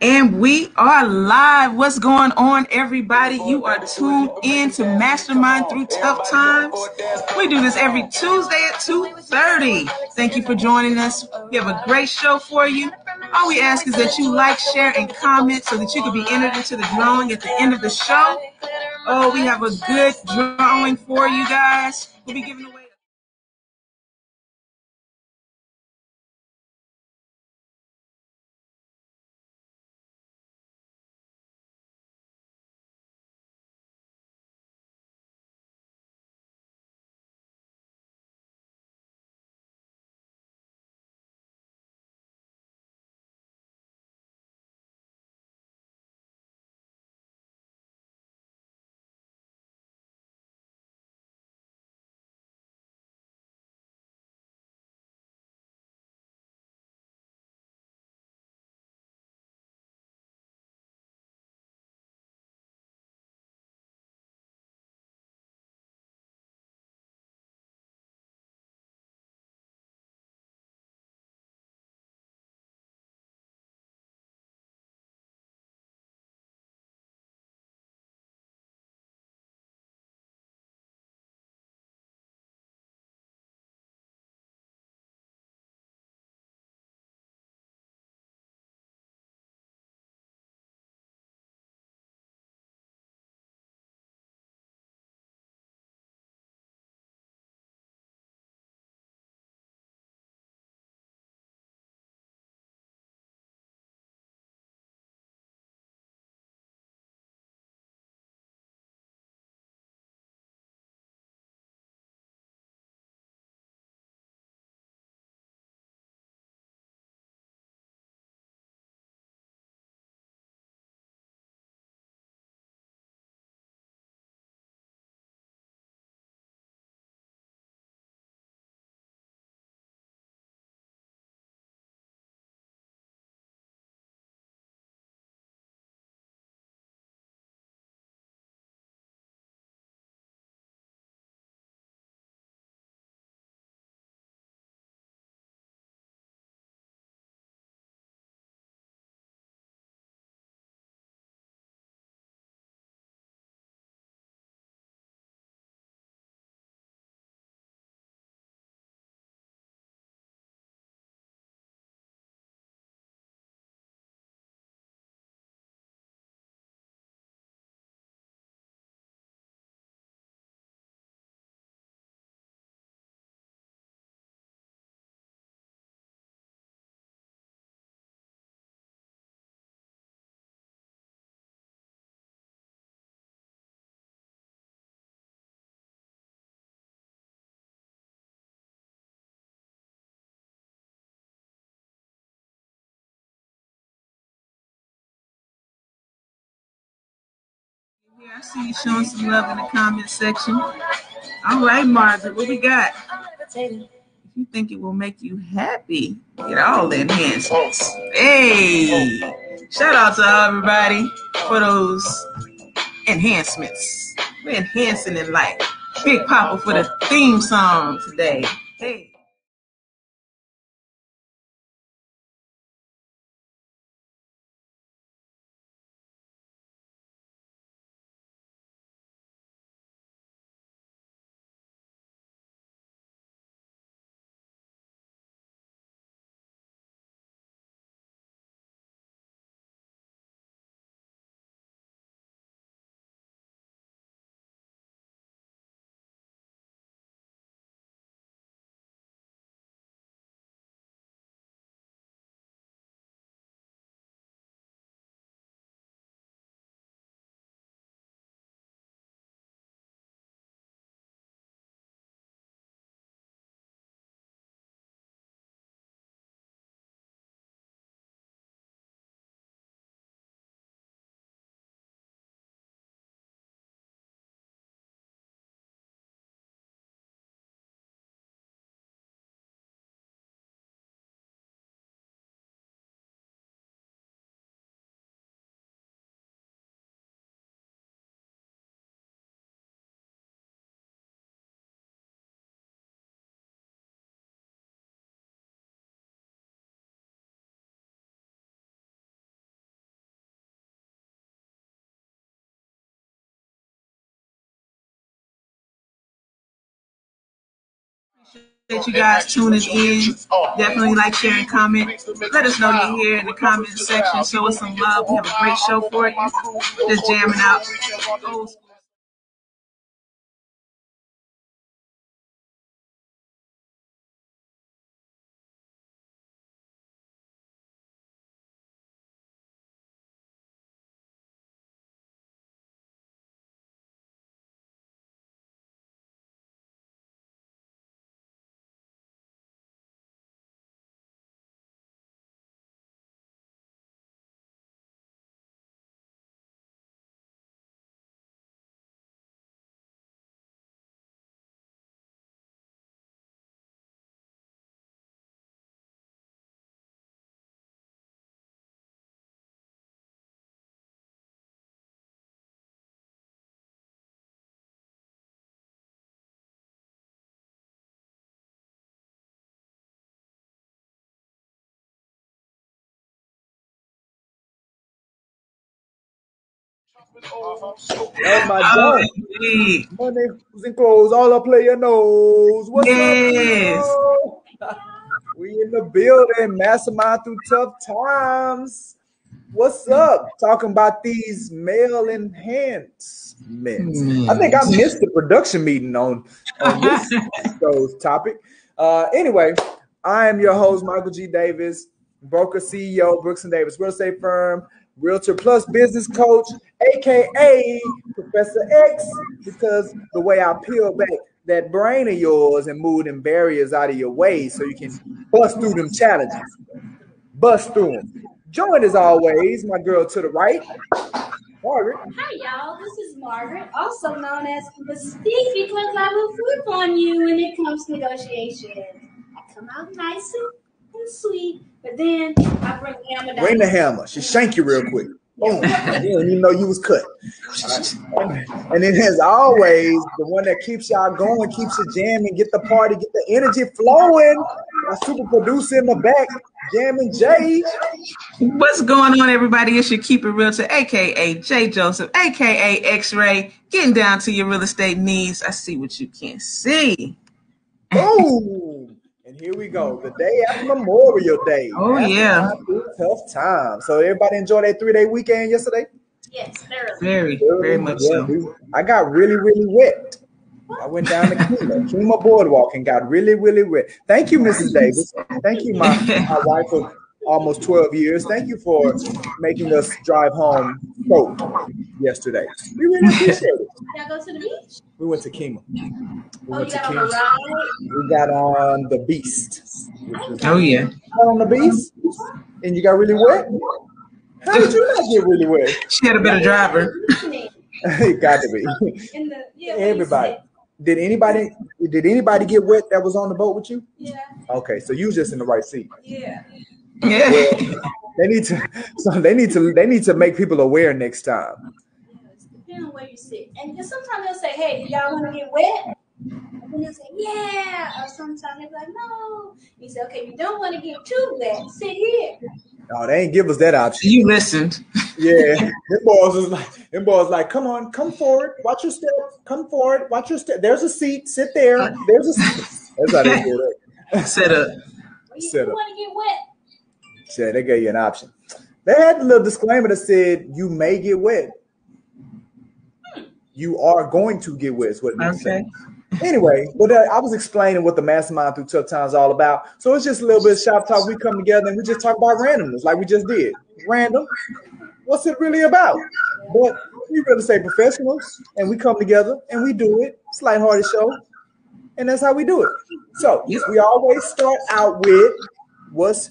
And we are live. What's going on, everybody? You are tuned in to Mastermind Through Tough Times. We do this every Tuesday at 2.30. Thank you for joining us. We have a great show for you. All we ask is that you like, share, and comment so that you can be entered into the drawing at the end of the show. Oh, we have a good drawing for you guys. We'll be giving away here. I see you showing some love in the comment section. All right, Margaret, what we got? If you think it will make you happy, get all the enhancements. Hey, shout out to everybody for those enhancements. We're enhancing in life. Big Papa for the theme song today. Hey. Appreciate you guys tuning in. Definitely like, share, and comment. Let us know you're here in the comment section. Show us some love. We have a great show for you. Just jamming out That's my. Hey, Money was clothes, all I player knows. What's Yes. up? we in the building, mastermind through tough times. What's up? Talking about these male enhancements. I think I missed the production meeting on, on this show's topic. Uh, anyway, I am your host, Michael G. Davis, broker CEO, Brooks and Davis Real Estate Firm, Realtor Plus business coach, aka Professor X, because the way I peel back that brain of yours and move them barriers out of your way so you can bust through them challenges. Bust through them. Join as always, my girl to the right, Margaret. Hi, y'all. This is Margaret, also known as the stick because I will flip on you when it comes to negotiation. I come out nice and, and sweet, but then I bring the hammer down. Bring the hammer. She shank you real quick. Oh, Boom. You didn't even know you was cut. And then as always, the one that keeps y'all going, keeps you jamming, get the party, get the energy flowing. Our super producer in the back, jamming Jay. What's going on, everybody? It's your Keeper Realtor, aka J Joseph, aka X Ray, getting down to your real estate needs. I see what you can't see. Boom. And here we go. The day after Memorial Day. Oh, That's yeah. Tough time. So everybody enjoy that three-day weekend yesterday? Yes, thoroughly. Very, very much Yeah, so. dude. I got really, really wet. I went down to Kemah, Kemah Boardwalk and got really, really wet. Thank you, Mrs. Davis. Thank you, my, my wife of almost 12 years. Thank you for making us drive home soaked yesterday. We really appreciate it. Y'all go to the beach? We went to Kemah. We Oh, went to got Kemah. We got on the Beast. Oh yeah, got on the Beast? And you got really wet? How did you not get really wet? she had a better driver. it got to be. In the, yeah, Everybody. Did anybody did anybody get wet that was on the boat with you? Yeah, Okay, so you was just in the right seat. yeah. Uh, yeah, They need to so they need to they need to make people aware next time. Depending on where you sit. And sometimes they'll say, hey, y'all want to get wet? And they'll say, yeah. Or sometimes they'll be like, no. You say, okay, you don't want to get too wet. Sit here. No, they ain't give us that option. you listened. Yeah. them boys was like them boys like, come on, come forward, watch your step, come forward, watch your step. There's a seat, sit there. There's a seat. That's how they do it. Set up. Well, you Sit up. want to get wet. Yeah, they gave you an option. They had the little disclaimer that said you may get wet. You are going to get wet. Is what it Okay. said. Anyway, but uh, I was explaining what the mastermind through tough times is all about. So it's just a little bit of shop talk. We come together and we just talk about randomness, like we just did. Random. What's it really about? But we really say professionals, and we come together and we do it. It's lighthearted show, and that's how we do it. So we always start out with what's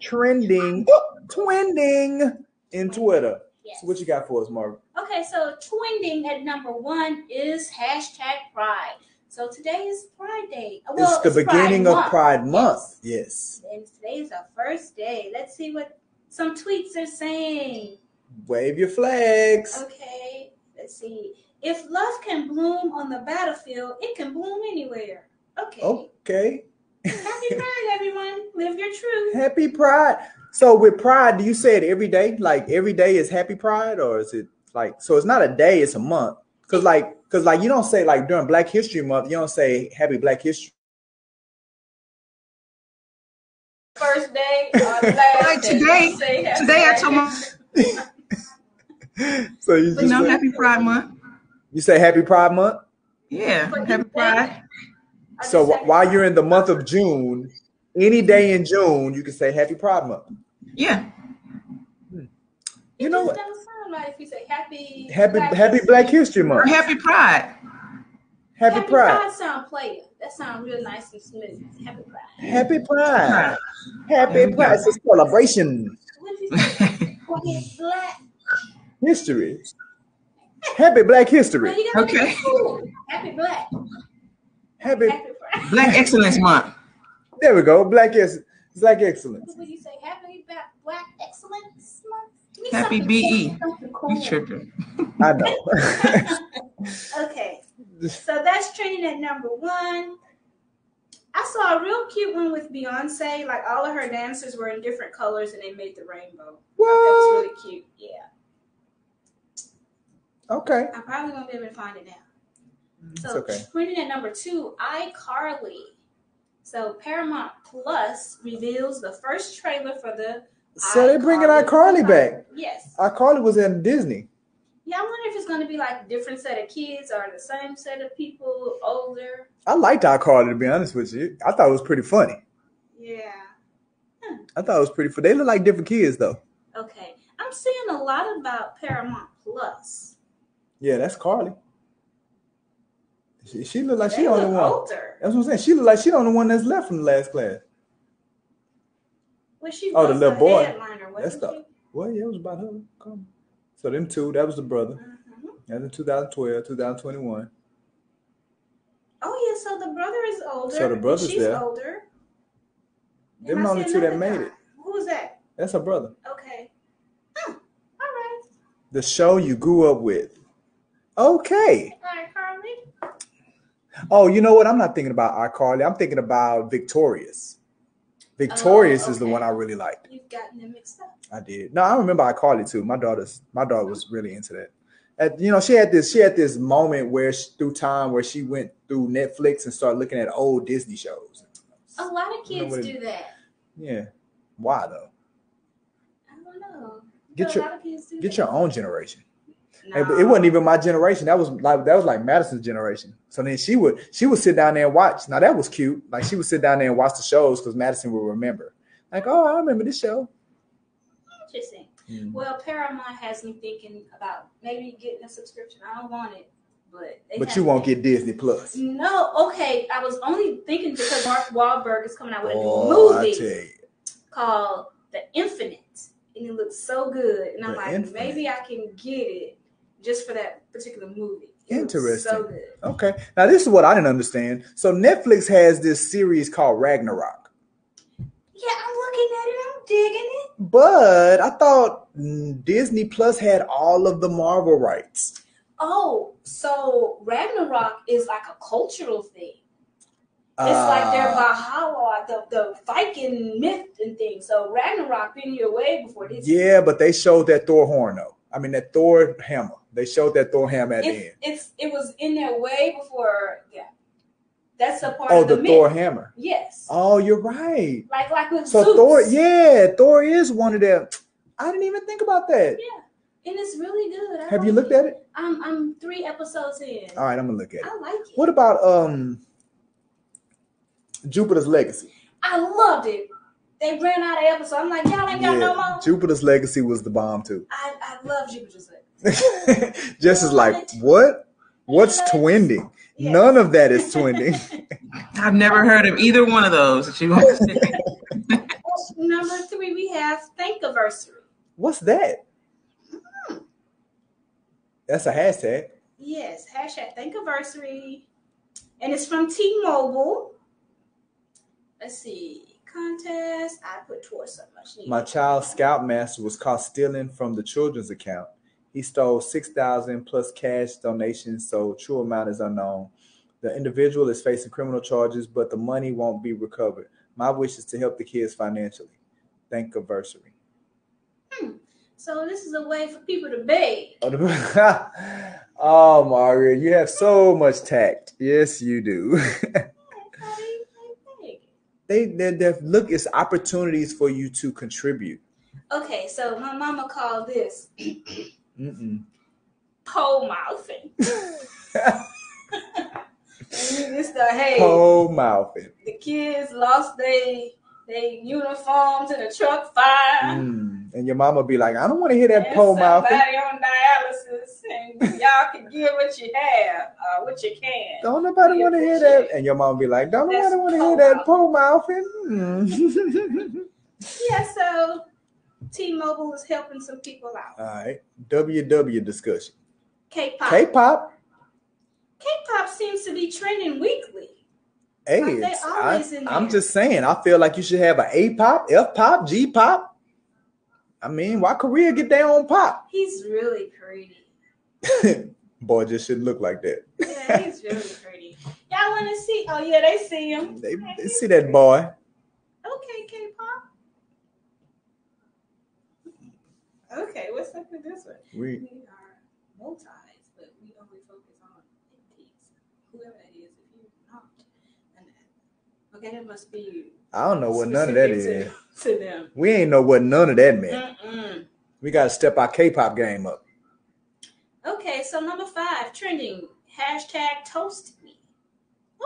trending, trending in Twitter. Yes. So what you got for us, Mark? Okay, so trending at number one is hashtag Pride. So today is Pride Day. Well, it's the beginning Pride of Month. Pride Month. Yes. And today is our first day. Let's see what some tweets are saying. Wave your flags. Okay, let's see. If love can bloom on the battlefield, it can bloom anywhere. Okay. Okay. Happy Pride, everyone. Live your truth. Happy Pride. So with Pride, do you say it every day? Like every day is Happy Pride, or is it like so? It's not a day; it's a month. Cause like, cause like you don't say like during Black History Month, you don't say Happy Black History first day or last Like today- Say Today I Pride told my So you you just know say, Happy Pride Month. you say Happy Pride Month. Yeah, Happy Pride. Think- I So just wh- said- while you're in the month of June, any day in June, you can say Happy Pride Month. Yeah. You It know just what? don't sound right if you say happy Happy Happy Black History Or Month. Happy Pride. Happy Happy Pride. Pride sound player. That sounds real nice and smooth. Happy Pride. Happy Pride. Pride. Happy Pride. It's a celebration. What if you say Happy Black? History. Happy Black History. you Okay. make it cool. Happy Black. Happy. Happy Black Excellence Month. There we go. Black is Black excellence. What you say? Happy Black, Black Excellence Month? Happy BE. cool. You tripping. I know. Okay, so that's trending at number one. I saw a real cute one with Beyonce. Like all of her dancers were in different colors and they made the rainbow. That was really cute. Yeah, Okay. I probably won't be able to find it now. So okay. trending at number two, iCarly. So Paramount Plus reveals the first trailer for the. So they're bringing iCarly. back. Yes. iCarly was in Disney. Yeah, I wonder if it's going to be like a different set of kids or the same set of people, older. I liked iCarly to be honest with you. I thought it was pretty funny. Yeah. I thought it was pretty. They look like different kids though. Okay. I'm seeing a lot about Paramount Plus. Yeah, that's Carly. She, she look like They she the only look one. older. That's what I'm saying. She look like she the only one that's left from the last class. Well, she Oh, the was little boy. headliner, That's the- she? Well, yeah, it was about her. Come. So them two, that was the brother. Mhm. That's in 2012, 2021. Oh yeah, so the brother is older. So the brother's she's there. older. Them only two that made guy. it. Who was that? That's her brother. Okay. Oh, all right. The show you grew up with. Okay. All. Oh, you know what? I'm not thinking about iCarly. I'm thinking about Victorious. Victorious oh, is the one I really liked. You've gotten them mixed up. I did. No, I remember iCarly too. My daughter's my daughter was really into that. And, you know, she had this she had this moment where she, through time where she went through Netflix and started looking at old Disney shows. A lot of kids it- do that. Yeah. Why though? I don't know. Get your- a lot of kids do Get that. your own generation. No. it wasn't even my generation. That was like that was like Madison's generation. So then she would she would sit down there and watch. Now that was cute. Like she would sit down there and watch the shows because Madison would remember. Like, oh, I remember this show. Interesting. Mm. Well, Paramount has me thinking about maybe getting a subscription. I don't want it, but they But you won't get Disney Plus. No, okay. I was only thinking because Mark Wahlberg is coming out with a Oh, new movie called The Infinite, and it looks so good. And I'm The like, Infinite. maybe I can get it just for that particular movie. It Interesting. So. Okay. Now this is what I didn't understand. So Netflix has this series called Ragnarok. Yeah, I'm looking at it. I'm digging it. But I thought Disney Plus had all of the Marvel rights. Oh, so Ragnarok is like a cultural thing. It's like their Uh, Valhalla, the, the Viking myth and things. So Ragnarok been here way before this. yeah, but they showed that Thor horn though. I mean that Thor hammer. They showed that Thor hammer at the end. it's it was in there way before. Yeah, that's a part Oh, of the, the. Thor hammer. Yes, Oh, you're right. like like with So Zeus. Thor, yeah, Thor is one of them. I didn't even think about that. Yeah, and it's really good. I Have you like looked at it? I'm I'm three episodes in. All right, I'm gonna look at it. I like it. What about um Jupiter's Legacy? I loved it. They ran out of episodes. I'm like, y'all ain't got no more. Jupiter's Legacy was the bomb too. I I love Jupiter's Legacy. Jess is like, what? What's twinding? Yes. None of that is twinding. I've never heard of either one of those that you want to say. Number three, we have Thankiversary. What's that? That's a hashtag. Yes, hashtag Thankiversary. And it's from T-Mobile. Let's see. Contest. I put towards so much. need. My child scoutmaster was caught stealing from the children's account. He stole six thousand plus cash donations, so true amount is unknown. The individual is facing criminal charges, but the money won't be recovered. My wish is to help the kids financially. Thank anniversary. Hmm. So this is a way for people to beg. oh, Margaret, you have so much tact. Yes, you do. How do you beg? They they look. It's opportunities for you to contribute. Okay, so my mama called this pole mouthing. it's the hey, Pole mouthing. the kids lost their they uniforms in a truck fire. Mm. And your mama be like, I don't want to hear that and pole somebody on dialysis, and y'all can give what you have, uh, what you can. Don't nobody want to hear that. And your mama be like, Don't That's nobody want to hear that pole mouthing. Mm. Yeah, so T-Mobile is helping some people out. All right. WW discussion. K-pop. K-pop. K-pop seems to be trending weekly. Hey, Like, they it's- I, I'm just saying. I feel like you should have a A pop, F pop, G pop. I mean, why Korea get their own pop? He's really pretty. Boy, just shouldn't look like that. Yeah, he's really pretty. Y'all want to see? Oh yeah, they see him. They, they see that boy. Okay, K-pop. Okay, what's up with this one? We We are multis, but we only focus on entities. Whoever that is, if you're not an okay, that must be I don't know what none of that is. to, to them. We ain't know what none of that meant. Mm-mm. We gotta step our K-pop game up. Okay, so number five, trending hashtag toast me.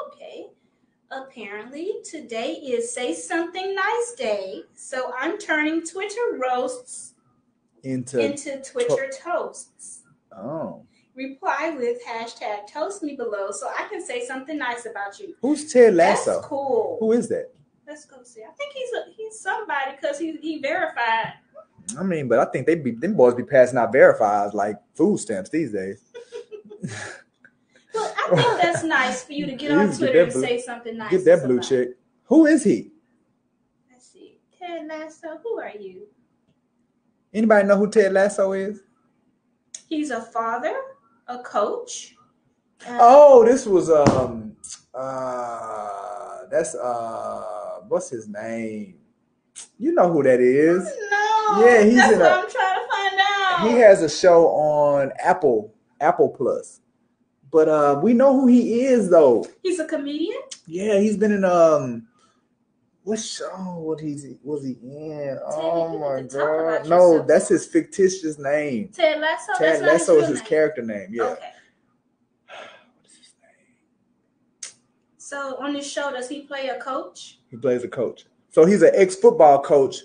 Okay. Apparently, today is Say Something Nice Day, so I'm turning Twitter roasts Into into Twitter toasts. oh, Reply with hashtag toast me below so I can say something nice about you. who's Ted Lasso? That's cool. Who is that? Let's go see. I think he's a, he's somebody because he, he verified. I mean, but I think they be them boys be passing out verifies like food stamps these days. Well, I think that's nice for you to get on Twitter and blue- say something nice. Get that blue chick. Who is he? Let's see. Ted Lasso, who are you? Anybody know who Ted Lasso is? He's a father, a coach. uh, Oh, this was um uh that's uh what's his name? You know who that is. no. Yeah, he's that's in what a- I'm trying to find out. He has a show on Apple, Apple Plus. But uh we know who he is though. He's a comedian. Yeah, he's been in um what show was he was he in? Oh my need to talk about god. No, yourself. that's his fictitious name. Ted Lasso. Ted not Lasso his is his name. character name. Yeah. Okay. So on this show, does he play a coach? He plays a coach. So he's an ex-football coach.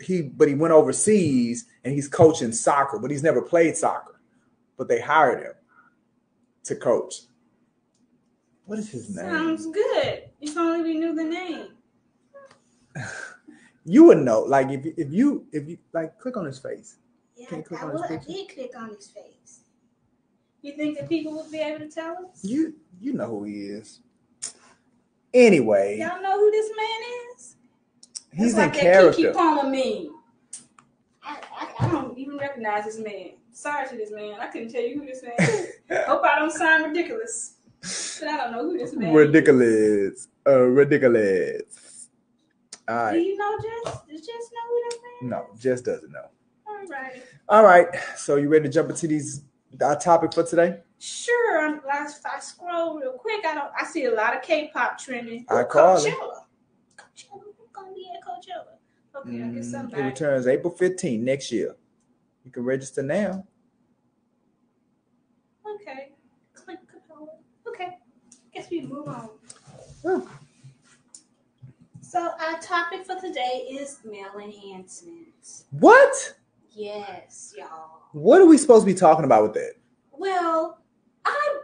He but he went overseas and he's coaching soccer, but he's never played soccer. But they hired him to coach. What is his name? Sounds good. If only we knew the name. You would know. Like if if you if you like click on his face. Yeah, Can you click I, on his would- I did click on his face. You think that people would be able to tell us? You you know who he is. Anyway, Y'all know who this man is? he's That's in like that Keke character. Palmer meme. I, I, I don't even recognize this man. Sorry to this man. I couldn't tell you who this man is. Hope I don't sound ridiculous. But I don't know who this man is. Ridiculous. Uh, ridiculous. All Do you know Jess? Does Jess know who this man No, just doesn't know. All right. All right. So you ready to jump into these our topic for today? Sure. I'm, I, I scroll real quick. I don't. I see a lot of K-pop trending. I call it. Coachella. Coachella. Who's gonna be at Coachella? Okay, I guess Mm, it returns April 15th next year. You can register now. Okay. Click Coachella. Okay. Guess we move on. Yeah. So our topic for today is male enhancements. What? Yes, y'all. What are we supposed to be talking about with that? Well, I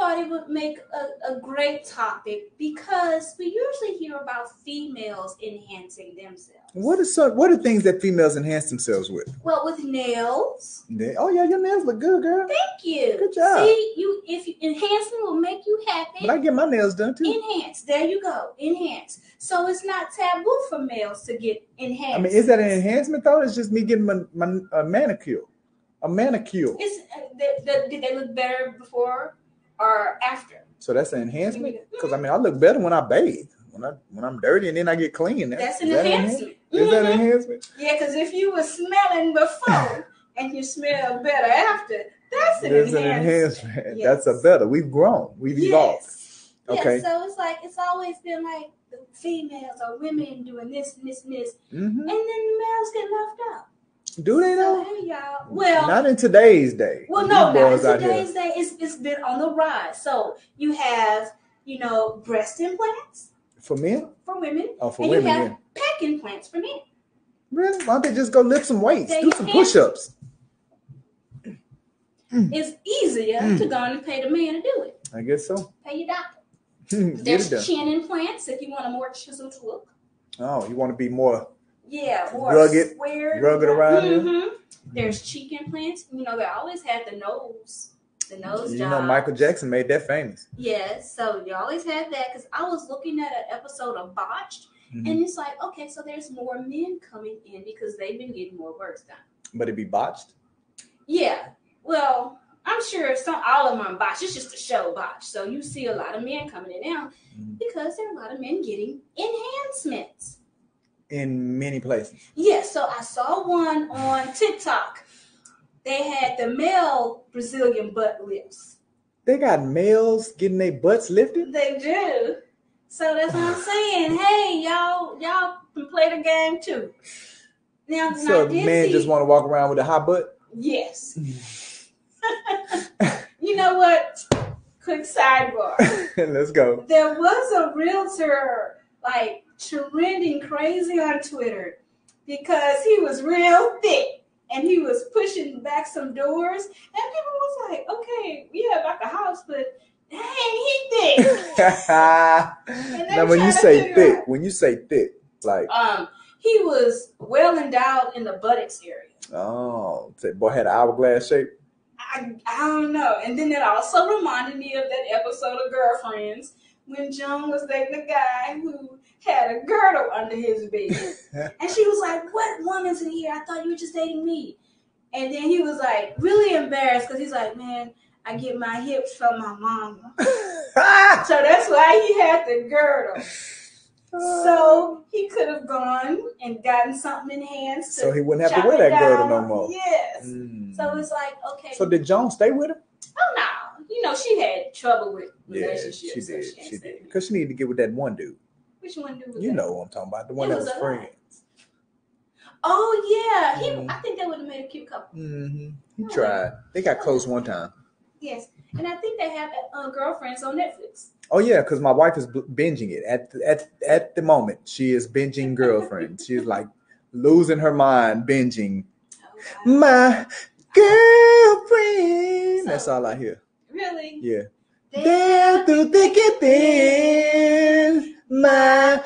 thought it would make a, a great topic because we usually hear about females enhancing themselves. What are some what are things that females enhance themselves with? Well, with nails. Oh yeah, your nails look good, girl. Thank you. Good job. See, you if you, enhancement will make you happy. But I get my nails done too. Enhance. There you go. Enhance. So it's not taboo for males to get enhanced. I mean, is that an enhancement though? It's just me getting my, my a manicure, a manicure. Is uh, th- th- did they look better before or after? So that's an enhancement. Because I mean, I look better when I bathe. When I when I'm dirty and then I get clean. That's an that enhancement. Is that an enhancement? Yeah, because if you were smelling before and you smell better after, that's an That's an enhancement. enhancement. Yes. That's a better. We've grown. We've evolved. Yes. Okay. Yeah, so it's like it's always been like the females or women doing this and this and this, hmm and then the males get left out. Do they So though? hey y'all. Well, not in today's day. well, These no, not in today's day. It's it's been on the rise. So you have you know breast implants For men? for women, Oh, for and women, you have yeah. pec implants for men. Really? Why don't they just go lift some weights? Do some push-ups. It's easier Mm. to go and pay the man to do it. I guess so. Pay your doctor. There's chin implants if you want a more chiseled look. Oh, you want to be more Yeah, more Rugged- squared. rugged around here? Mhm. There's cheek implants. You know, they always had the nose, the nose you job. know Michael Jackson made that famous. Yes, so you always had that because I was looking at an episode of Botched, Mhm. and it's like, okay, so there's more men coming in because they've been getting more work done. But it be botched. Yeah, well, I'm sure some all of them are botched. It's just a show botched, so you see a lot of men coming in now Mhm. because there are a lot of men getting enhancements. In many places. Yes, so I saw one on TikTok. They had the male Brazilian butt lifts. They got males getting their butts lifted. They do. So that's what I'm saying. Hey, y'all, y'all can play the game too. Now, So now the did man see- just want to walk around with a hot butt. yes. you know what? Quick sidebar. Let's go. there was a realtor like trending crazy on Twitter because he was real thick and he was pushing back some doors and people was like, okay, we have like a house, but dang, he thick. now, when you say thick, out- when you say thick, like Um, he was well endowed in the buttocks area. oh, that boy had an hourglass shape. I, I don't know. And then it also reminded me of that episode of Girlfriends when Joan was dating a guy who had a girdle under his bed. and she was like, What woman's in here? I thought you were just dating me. And then he was like, really embarrassed because he's like, Man, I get my hips from my mama. So that's why he had the girdle. So he could have gone and gotten something enhanced. To So he wouldn't have to wear that girdle no more. Yes. Mm. So it's like, okay. So did Joan stay with him? Oh no, you know she had trouble with relationships. Yeah, she so did. ain't She stayed did. Because she needed to get with that one dude. Which one do You that? know what I'm talking about. The one It that was was friends. Oh yeah, he. Mhm. I think that would have made a cute couple. hmm He tried. They got close one time. Yes, and I think they have uh, girlfriends on Netflix. Oh yeah, because my wife is binging it at at at the moment. She is binging girlfriend. She's like losing her mind binging Oh, wow. my girlfriend. That's all I hear. Really? Yeah. There- Down through thick and thin, my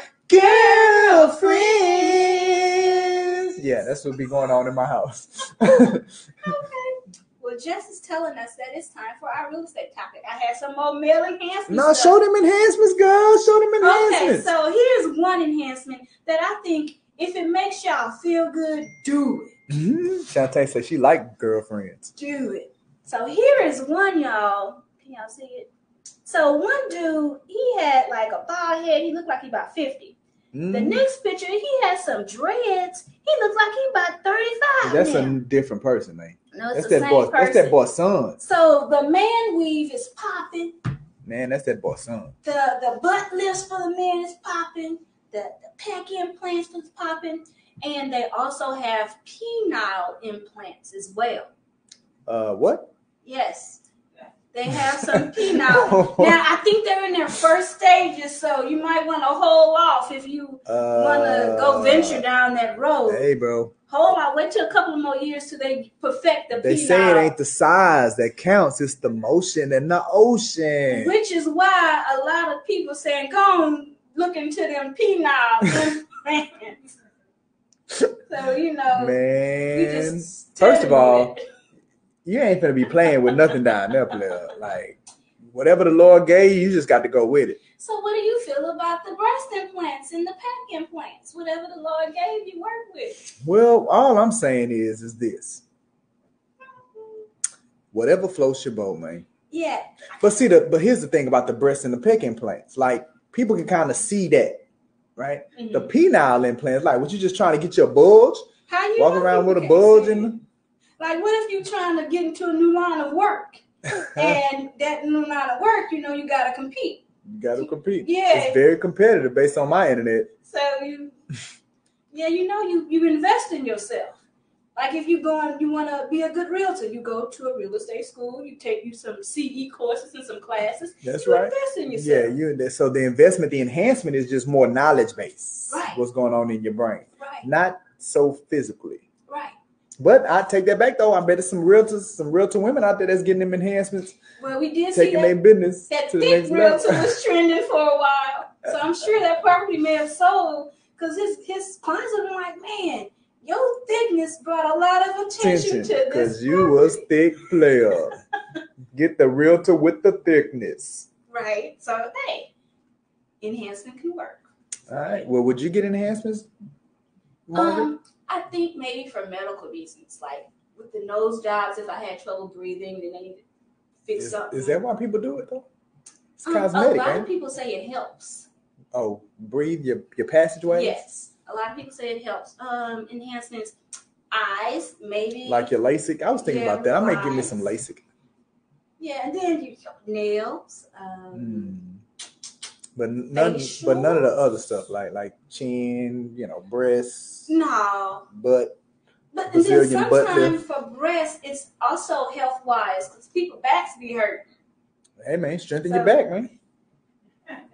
girlfriend. Yeah, that's what be going on in my house. Okay. Well, Jess is telling us that it's time for our real estate topic. I had some more male enhancements. no, show them enhancements, girl. Show them enhancements. Okay, so here's one enhancement that I think if it makes y'all feel good, do it. Mhm. Shantae said she like girlfriends. do it. So here is one, y'all. Can y'all see it? So one dude, he had like a bald head. He looked like he about 50. The Mhm. next picture, he had some dreads. He looked like he about 35 That's now. a different person, man. no, it's That's the that same boy. person. That's that boy son. So the man weave is popping. Man, that's that boy son. The the butt lifts for the man is popping. The, the pec implants is popping. And they also have penile implants as well. Uh, what? Yes. They have some penile. now I think they're in their first stages, so you might want to hold off if you Uh, want to go venture down that road. Hey, bro. Hold on, wait till a couple more years till they perfect the They penile. say it ain't the size that counts; it's the motion in the ocean. Which is why a lot of people saying, "Go on, look into them penile implants." so you know, we Man, just first of all, that. You ain't gonna be playing with nothing down there, player. Like whatever the Lord gave you, you just got to go with it. So what do you feel about the breast implants and the pec implants? Whatever the Lord gave you, work with. Well, all I'm saying is, is this: whatever floats your boat, man. Yeah, But see, the but here's the thing about the breast and the pec implants. Like people can kind of see that, right? The Mhm. penile implants, like, what you just trying to get your bulge, how you walk around with a bulge in. Like, what if you're trying to get into a new line of work, and that new line of work, you know, you got to compete. You got to compete. Yeah. It's very competitive based on my internet. So you, yeah, you know, you you invest in yourself. Like if you go and you want to be a good realtor, you go to a real estate school. You take you some CE courses and some classes. That's you right. invest in Yeah, yourself. you. So the investment, the enhancement is just more knowledge based. Right. What's going on in your brain, Right. not so physically. But I take that back though. I bet there's some realtors, some realtor women out there that's getting them enhancements, Well, we did see taking that their business that to the thick level. realtor was trending for a while. So I'm sure that property may have sold because his his clients have been like, man, your thickness brought a lot of attention, to this. because you was thick player. Get the realtor with the thickness. right. So hey, enhancement can work. All right. Well, would you get enhancements, Margaret? Um, I think maybe for medical reasons, like with the nose jobs, if I had trouble breathing, then they need to fix is, something. is that why people do it though? It's Um, cosmetic, a lot ain't of people say it helps. Oh, breathe your your passageways. Yes, a lot of people say it helps. Um, enhancements, eyes, maybe. Like your LASIK. I was thinking Yeah, about that. I may give me some LASIK. yeah, and then you nails. Um, Mm. But none, but none of the other stuff like like chin, you know, breasts, No, but and then sometimes for breast, it's also health wise because people backs be hurt. Hey man, strengthen So- your back, man.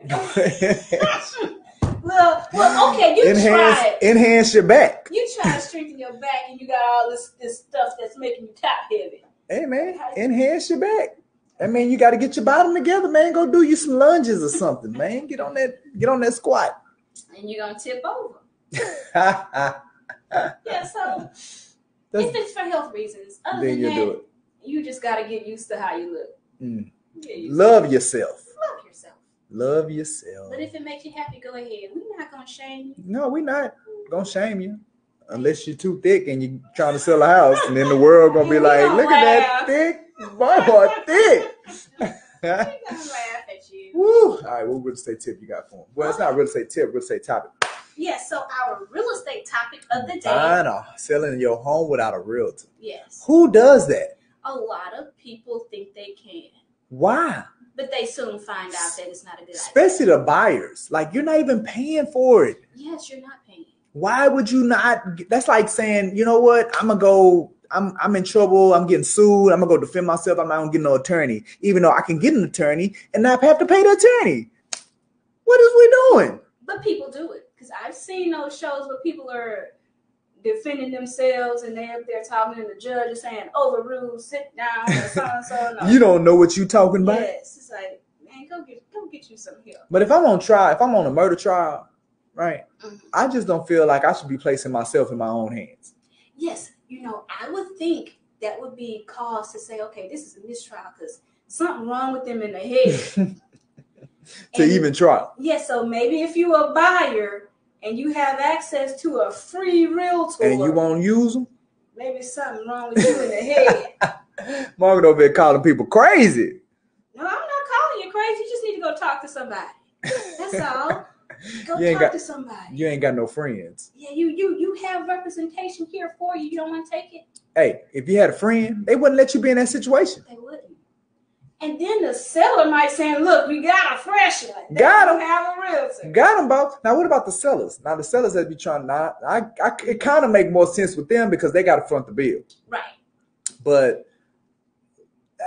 Well, well, okay, you enhance try it. enhance your back. You try to strengthen your back, and you got all this this stuff that's making you top heavy. Hey man, enhance your back. I mean, you got to get your bottom together, man. Go do you some lunges or something, man. Get on that, get on that squat. and you're gonna tip over. Yeah, so if it's for health reasons, other than you that, do it. you just gotta get used to how you look. Mm. Love yourself. love yourself. Love yourself. But if it makes you happy, go ahead. We're not gonna shame you. No, we're not gonna shame you unless you're too thick and you're trying to sell a house, and then the world gonna be like, "Look at that thick boy, boy, thick." Laugh at you. Woo! All right, what real estate tip you got for him? Well, it's not real estate tip, real estate topic. Yes, so our real estate topic of the day. Buying or selling your home without a realtor. yes. Who does that? A lot of people think they can, Why? but they soon find out that it's not a good idea. Especially the buyers. Like you're not even paying for it. Yes, you're not paying. Why would you not? That's like saying, you know what? I'm gonna go. I'm I'm in trouble. I'm getting sued. I'm gonna go defend myself. I'm not gonna get no attorney, even though I can get an attorney and not have to pay the attorney. What is we doing? But people do it because I've seen those shows where people are defending themselves and they're they're talking and the judge is saying overruled, sit down, so and so. No. You don't know what you're talking about. Yes, it's like man, go get go get you some help. But if I'm on trial, if I'm on a murder trial, right? Mhm. I just don't feel like I should be placing myself in my own hands. Yes, you know I would think that would be cause to say, okay, this is a mistrial because something wrong with them in the head. to And- even try. Yes, so maybe if you a buyer and you have access to a free realtor, And you won't use them. maybe something wrong with you in the head. Margaret over there calling people crazy. No, I'm not calling you crazy. You just need to go talk to somebody. That's all. Go You ain't talk got- to somebody. You ain't got no friends. Yeah, you you you have representation here for you. You don't want to take it. Hey, if you had a friend, they wouldn't let you be in that situation. They wouldn't. And then the seller might say, "Look, we got a fresh one. They Got don't 'em. have a realtor." Got them both. Now, what about the sellers? Now, the sellers that be trying. Now, I, I, it kind of make more sense with them because they got to front the bill. Right. But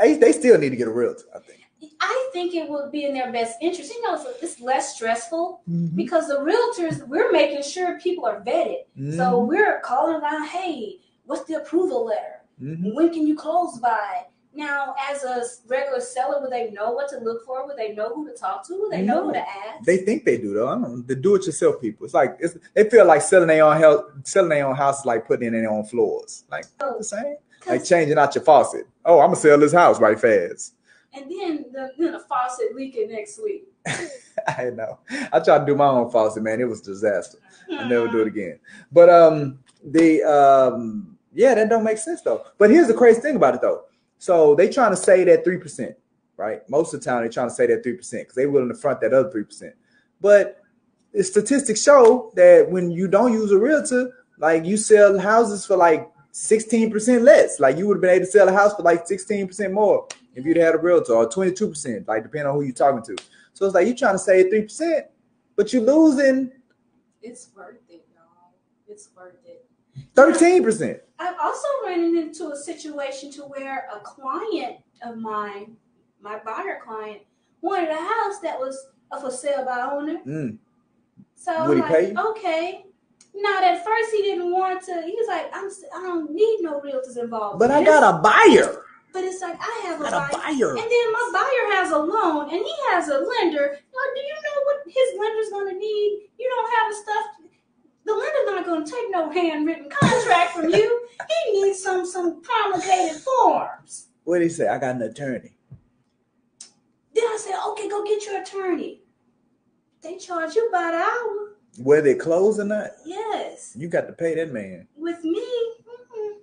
they, they still need to get a realtor. I think. I think it would be in their best interest. You know, it's, it's less stressful Mm-hmm. because the realtors we're making sure people are vetted. So we're calling around, "Hey, what's the approval letter? Mhm. When can you close by? Now, as a regular seller, would they know what to look for? Would they know who to talk to? Would they know who to ask? they think they do though. I don't know. The do-it-yourself people. It's like it's, they feel like selling their own house, selling their own house is like putting in their own floors. Like not the same. Like changing out your faucet. Oh, I'm gonna sell this house right fast. And then the, then the faucet leaking next week. I know. I tried to do my own faucet, man. It was a disaster. I never do it again. But um, the um, yeah, that don't make sense though. But here's the crazy thing about it though. So they trying to say that three percent, right? Most of the time they trying to say that three percent because they willing to front that other three percent. But the statistics show that when you don't use a realtor, like you sell houses for like sixteen percent less. Like you would have been able to sell a house for like sixteen percent more if you'd had a realtor, or twenty two percent, like depending on who you're talking to. So it's like you're trying to save three percent, but you're losing It's worth it, y'all. It's worth it. thirteen percent. I've also run into a situation to where a client of mine, my buyer client, wanted a house that was a for sale by owner. Mm. So Would I'm like, okay. Not at first he didn't want to. He was like, I'm, I don't need no realtors involved. But I got a buyer. But it's like I have a Got a buyer. buyer. And then my buyer has a loan and he has a lender. Now, do you know what his lender's gonna need? You don't have the stuff. The lender's not gonna take no handwritten contract from you. He needs some some promulgated forms. What did he say? I got an attorney. Then I said, okay, go get your attorney. They charge you by the hour. Whether it closed or not, Yes. you got to pay that man. With me, mm-mm.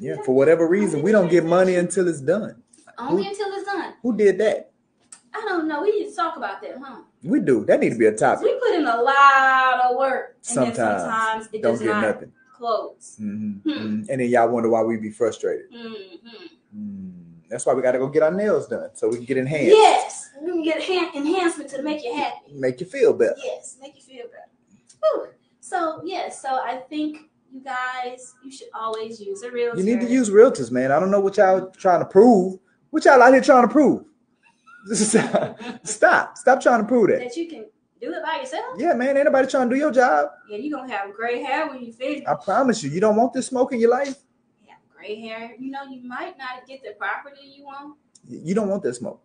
Yeah, for whatever reason, we don't get money until it's done. only until it's done. Who did that? I don't know. We need to talk about that, huh? We do. That need to be a topic. we put in a lot of work, and Sometimes. then sometimes it Don't does get not nothing. close. hmm Hmm. And then y'all wonder why we be frustrated. Mm-hmm. Mm. That's why we got to go get our nails done so we can get enhanced, Yes, we can get enhancement to make you happy. make you feel better. Yes, make you feel better. Whew. So yes, so I think you guys, you should always use a realtor. You need to use realtors, man. I don't know what y'all trying to prove. What y'all out here trying to prove? Stop. Stop trying to prove that. that you can do it by yourself. Yeah, man. Ain't nobody trying to do your job. Yeah, you're gonna have gray hair when you finish. I promise you. You don't want this smoke in your life. have gray hair. You know, you might not get the property you want. You don't want that smoke.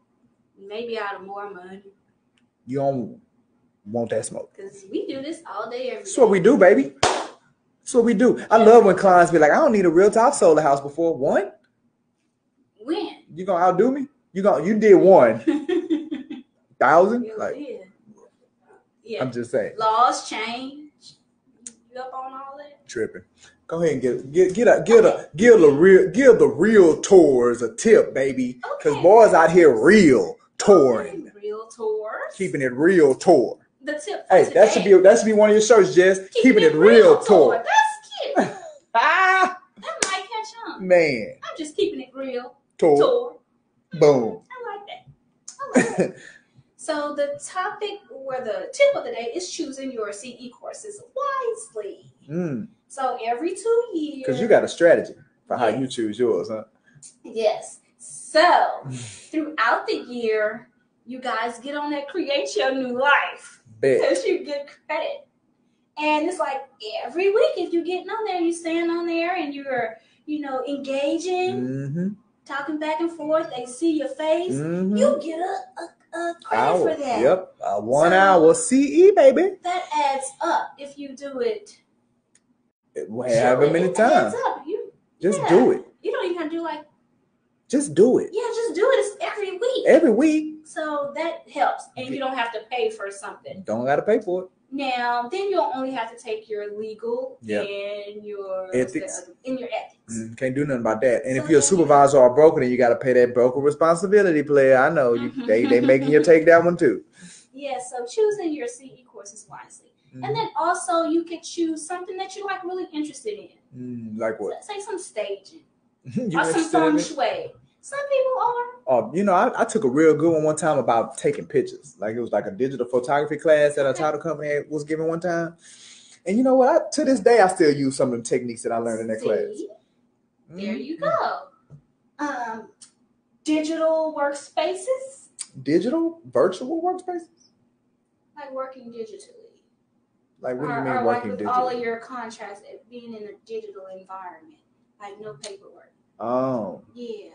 Maybe out of more money, You don't want that smoke. because we do this all day, every That's what we do, baby. That's what we do. I love when clients be like, I don't need a real top solar sold a house before. One? When? You gonna outdo me? You gonna you did one thousand? Yeah, Like yeah. Yeah. I'm just saying. Laws change. You up on all that? tripping. Go ahead and get get get a get a give the real give the real tours a tip, baby. Cause boys out here real touring, Real tours. keeping it real tour. the tip. Hey, today. that should be that should be one of your shirts, Jess. Keeping, it real, tour. That's cute. Ah, That might catch on. man, I'm just keeping it real. tour. Tour. Boom. I like that. I like that. so the topic or the tip of the day is choosing your CE courses wisely. Mm, So every two years. Cause you got a strategy for how Yes. you choose yours, huh? Yes. So throughout the year, you guys get on that create your new life because you get credit. And it's like every week, if you're getting on there, you're stand on there and you're, you know, engaging, Mm-hmm. talking back and forth. They see your face. Mm-hmm. You get a, a, credit Hour. for that. Yep. A one So- hour CE, baby. That adds up if you do it. However It many times. You, Just yeah. do it. you don't even have to do like, Just do it. yeah, just do it. It's every week. Every week. So that helps. And you don't have to pay for something. Don't gotta pay for it. Now, then you'll only have to take your legal Yep. and your Ethics. in your ethics. Mm, can't do nothing about that. And if So you're a supervisor or a broker, then you got to pay that broker responsibility player. I know you, Mhm. they they making you take that one too. Yeah, so choosing your CE courses wisely. Mm, And then also you could choose something that you're like really interested in. mm, like what? Say some staging you or some feng shui. Some people are. Oh, you know, I, I took a real good one one time about taking pictures. Like it was like a digital photography class that a title company was giving one time. And you know what? I, to this day, I still use some of the techniques that I learned in that class. There Mm, you go. Um, digital workspaces, Digital, virtual workspaces. like working digitally. Like what do you or, mean or like working with digital? all of your contracts being in a digital environment, like no paperwork. oh, Yeah,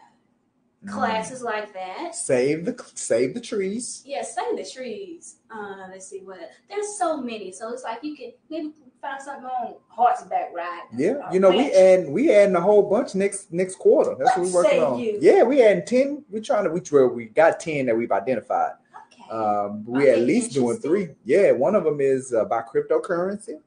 mm. classes like that. Save the save the trees. Yeah, save the trees. Uh, let's see what. There's so many, so it's like you can maybe find something on horseback riding. Yeah, you know we ranch. add we adding a whole bunch next next quarter. That's what What we're working on. you? Yeah, we adding ten. We're trying to we well, we got ten that we've identified. Okay. Um, we at least doing three. Yeah, one of them is uh, about cryptocurrency.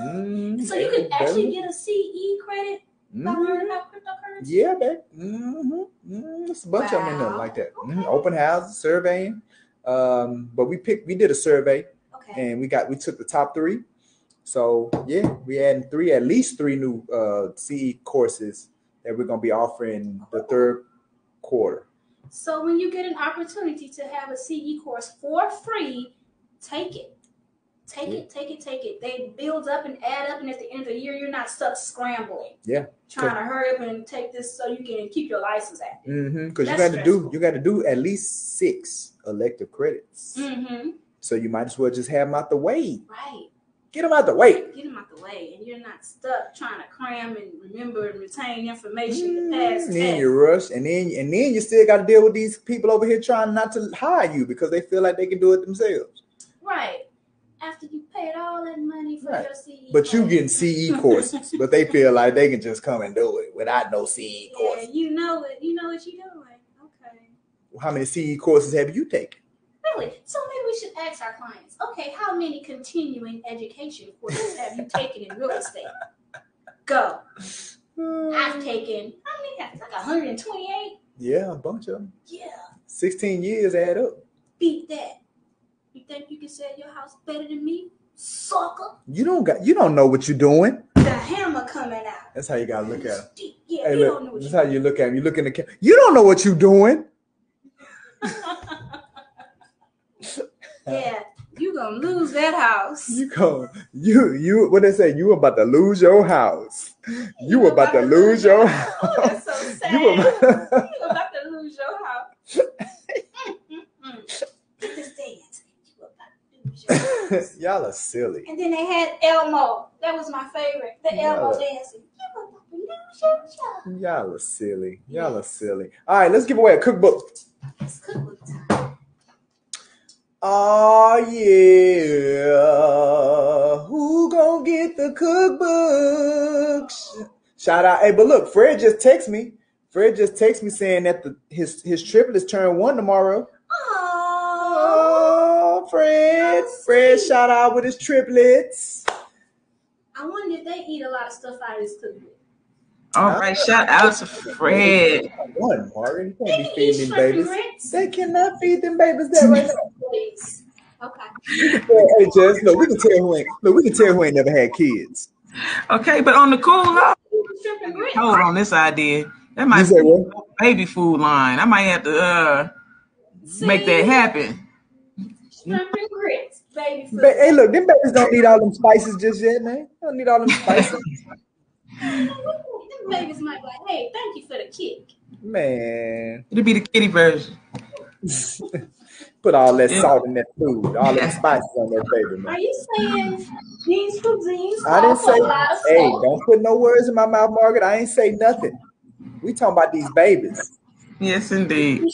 Mm, so you can actually get a CE credit Mhm. cryptocurrency. Yeah, babe. Mm-hmm. Mm, there's a bunch of them in there like that. Okay. Open houses, surveying. Um, but we picked. We did a survey Okay. and we got we took the top three. So yeah, we adding three, at least three new uh CE courses that we're gonna be offering the third quarter. So when you get an opportunity to have a CE course for free, take it. Take it, take it, take it. They build up and add up, and at the end of the year, you're not stuck scrambling. Yeah. Trying to hurry up and take this so you can keep your license active. Mm-hmm. Because you got to do you got to do at least six elective credits. Mm-hmm. So you might as well just have them out the way. Right. Get them out the way. Get them out the way, and you're not stuck trying to cram and remember and retain information to Mm, pass and then you rush, and then and then you still got to deal with these people over here trying not to hire you because they feel like they can do it themselves. Right. After you paid all that money for Right. your CE. But you getting CE courses, but they feel like they can just come and do it without no CE Yeah, course. you know it. You know what you're doing. Okay. How many CE courses have you taken? Really? So maybe we should ask our clients, okay, how many continuing education courses have you taken in real estate? Go. Hmm. I've taken, how many? have- Like 128? Yeah, a bunch of them. Yeah. 16 years add up. Beat that. You think you can sell your house better than me? Sucker. You don't got you don't know what you're doing. The hammer coming out. That's how you gotta look at it. Yeah, Hey, you don't know look, you're how you look at him. You look in the camera. You don't know what you're doing. Yeah, you gonna lose that house. You go, you you what they say, you about to lose your house. You about to lose your house. Oh, that's so sad. You about, You about to lose your house. Mm-mm-mm. Get this dance. You about to lose your house. Y'all are silly. And then they had Elmo. That was my favorite. The Elmo Yeah. dancing. You about to lose your job. Y'all are silly. Y'all are silly. All right, let's give away a cookbook. It's cookbook time. Oh yeah. Who gonna get the cookbooks? Shout out. Hey, but look, Fred just texted me. Fred just texted me saying that the his his triplets turn one tomorrow. Fred. Fred shout out with his triplets. I wonder if they eat a lot of stuff out of this cookbook. All right, shout out to Fred. One, Margaret. You can't can be feeding them babies. grits. They cannot feed them babies that right now. Please. Okay. Hey, Jess, look, we can tell who ain't look, we can tell who ain't never had kids. Okay, but on the cool low, Shrimp and grits. hold on this idea. That might be what? a baby food line. I might have to uh make that happen. Mm-hmm. Shrimp grits. Baby. Ba- hey, look, them babies don't need all them spices just yet, man. They don't need all them spices. Them babies might be like, hey, thank you for the kick. man. It'll be the kitty version. Put all that Yeah. salt in that food, all them spices on that baby, man. Are you saying these cuisines I didn't say, a hey, salt? don't put no words in my mouth, Margaret. I ain't say nothing. We talking about these babies. Yes, indeed.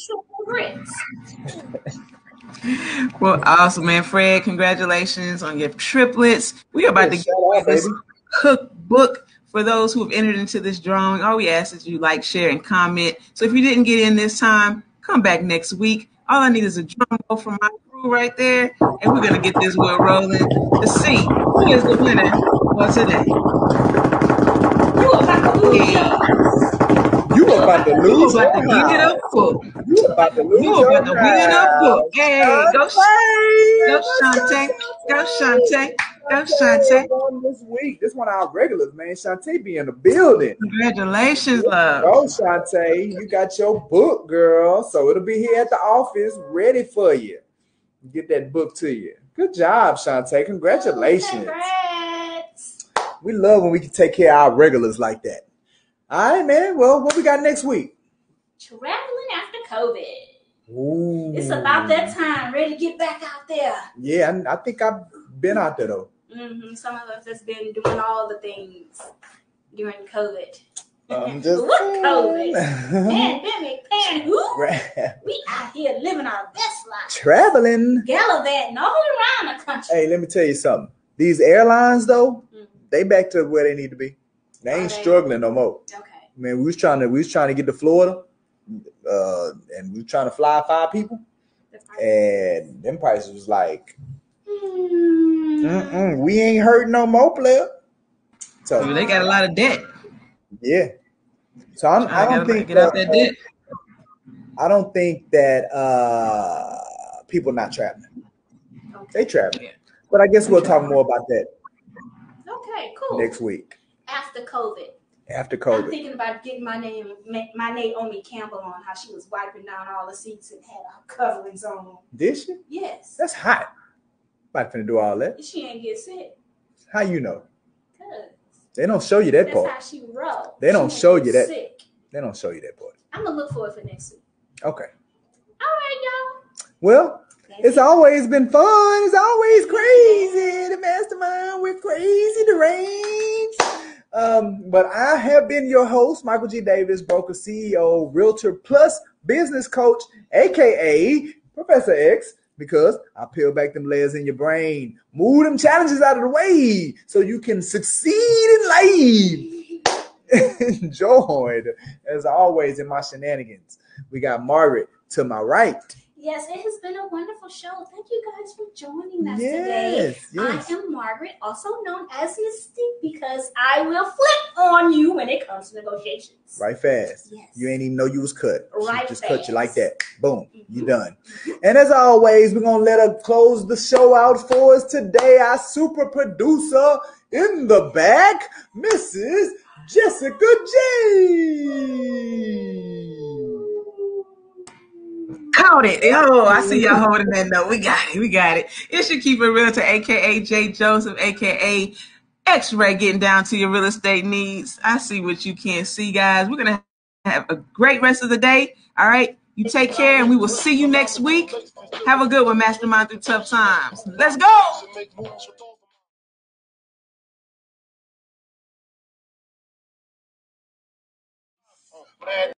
Well, awesome, man. Fred, congratulations on your triplets. We are about to Shout give away out, this baby. cookbook for those who have entered into this drawing. All we ask is you like, share, and comment. So if you didn't get in this time, come back next week. All I need is a drum roll from my crew right there, and we're gonna get this wheel rolling to see who is the winner for today. You about to lose your You about to You lose about to your win it house. up book. You about to lose You your about to win it up book. Hey, go, Shantae. go, Shantae. Go, Shantae. Go, Shantae. On this week, this one of our regulars, man. Shantae be in the building. Congratulations, love. Go, Shantae. You got your book, girl. So it'll be here at the office ready for you. Get that book to you. Good job, Shantae. Oh, Congratulations. Congrats. We love when we can take care of our regulars like that. All right, man. Well, what we got next week? Traveling after COVID. Ooh. It's about that time. Ready to get back out there. Yeah, I, I think I've been out there though. hmm Some of us has been doing all the things during COVID. I'm just what COVID? Pandemic, pan who? Tra- We out here living our best life. Traveling. Gallivanting all around the country. Hey, let me tell you something. These airlines though, Mhm. they back to where they need to be. They ain't they? struggling no more. Okay. Man, we was trying to we was trying to get to Florida, uh, and we was trying to fly five people, That's and them prices was like, Mm. Mm-mm, we ain't hurt no more, player. So They got a lot of debt. yeah, so I'm, I Gotta don't think get out that, that debt. I don't think that uh people not traveling. Okay. They traveling, Yeah. but I guess we'll talk more about that okay, cool. next week. After COVID, After COVID. I'm thinking about getting my name, my Naomi Campbell on how she was wiping down all the seats and had her coverings on. Did she? Yes, That's hot. Not finna do all that. she ain't get sick. How you know? Cause They don't show you that that's part. how she rolled. They don't She show you that. Sick. They don't show you that part. I'm gonna look for it for next week. Okay. All right, Well, y'all. Well, it's always been fun. It's always crazy. The mastermind with crazy deranged. Um, but I have been your host, Michael G. Davis, broker, CEO, realtor, plus business coach, aka Professor X, because I peel back them layers in your brain, move them challenges out of the way so you can succeed in life. Enjoyed, as always, in my shenanigans. We got Margaret to my right. Yes, it has been a wonderful show. Thank you guys for joining us Yes, today. yes. I am Margaret, also known as Mystique, because I will flip on you when it comes to negotiations. Right fast. Yes. You ain't even know you was cut. She Right just cut you like that. Boom. You Mhm. done. And as always, we're gonna let her close the show out for us today. Our super producer in the back, Mrs. Jessica J. Caught it. Oh, I see y'all mm-hmm. holding that note. We got it. We got it. It's your keep it real to AKA J Joseph, AKA X-ray getting down to your real estate needs. I see what you can't see, guys. We're gonna have a great rest of the day. All right. You take care and we will see you next week. Have a good one, Mastermind through tough times. Let's go.